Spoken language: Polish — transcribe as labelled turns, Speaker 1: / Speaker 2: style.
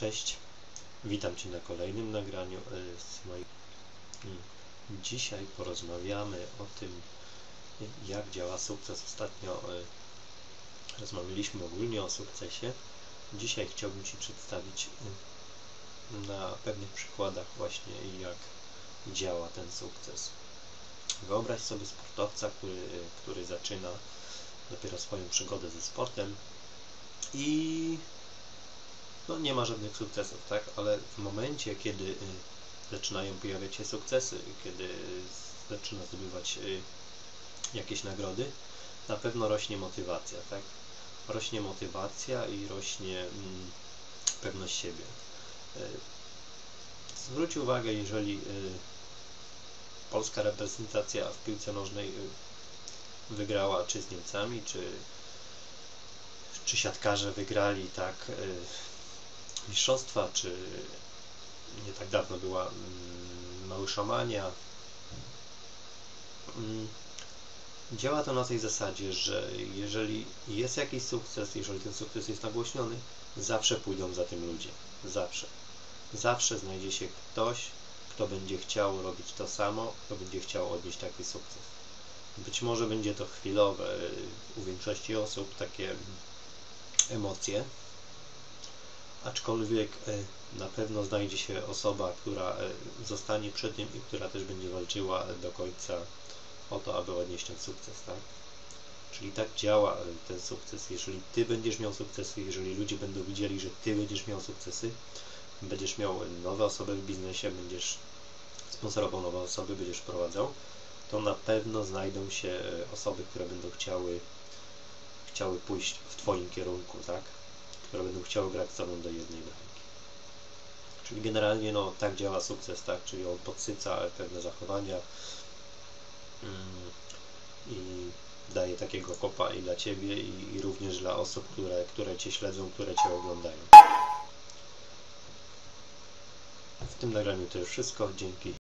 Speaker 1: Cześć, witam Cię na kolejnym nagraniu e, z mojej... Dzisiaj porozmawiamy o tym, jak działa sukces. Ostatnio e, rozmawialiśmy ogólnie o sukcesie. Dzisiaj chciałbym Ci przedstawić e, na pewnych przykładach właśnie, jak działa ten sukces. Wyobraź sobie sportowca, który, który zaczyna dopiero swoją przygodę ze sportem i no nie ma żadnych sukcesów, tak? Ale w momencie, kiedy y, zaczynają pojawiać się sukcesy, kiedy zaczyna zdobywać y, jakieś nagrody, na pewno rośnie motywacja, tak? Rośnie motywacja i rośnie mm, pewność siebie. Y, zwróć uwagę, jeżeli polska reprezentacja w piłce nożnej wygrała czy z Niemcami, czy, czy siatkarze wygrali tak mistrzostwa, czy nie tak dawno była mm, Mały Szamania. Mm, działa to na tej zasadzie, że jeżeli jest jakiś sukces, jeżeli ten sukces jest nagłośniony, zawsze pójdą za tym ludzie. Zawsze. Zawsze znajdzie się ktoś, kto będzie chciał robić to samo, kto będzie chciał odnieść taki sukces. Być może będzie to chwilowe u większości osób takie emocje, aczkolwiek e, na pewno znajdzie się osoba, która e, zostanie przy tym i która też będzie walczyła do końca o to, aby odnieść ten sukces, tak? Czyli tak działa e, ten sukces. Jeżeli Ty będziesz miał sukcesy, jeżeli ludzie będą widzieli, że Ty będziesz miał sukcesy, będziesz miał nowe osoby w biznesie, będziesz sponsorował nowe osoby, będziesz wprowadzał, to na pewno znajdą się osoby, które będą chciały, chciały pójść w Twoim kierunku, tak? Które będą chciały grać z Tobą do jednej bramki. Czyli generalnie no, tak działa sukces, tak? Czyli on podsyca pewne zachowania mm, i daje takiego kopa i dla Ciebie i, i również dla osób, które, które Cię śledzą, które Cię oglądają. W tym nagraniu to już wszystko. Dzięki.